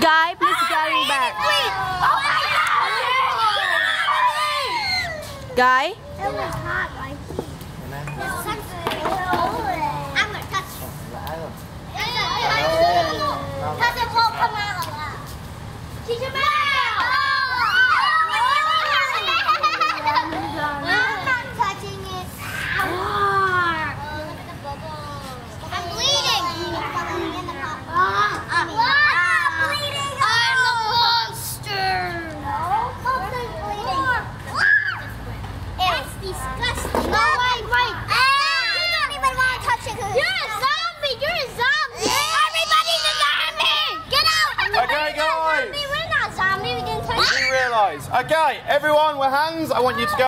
Guy, please carry back. Guy? It was hot like disgusting. No, wait, wait. You don't even want to touch it. You're a zombie. You're a zombie. Everybody's a zombie. Get out. Okay, guys. We're not zombie. We didn't touch We realise. Okay, everyone, with hands, I want you to go.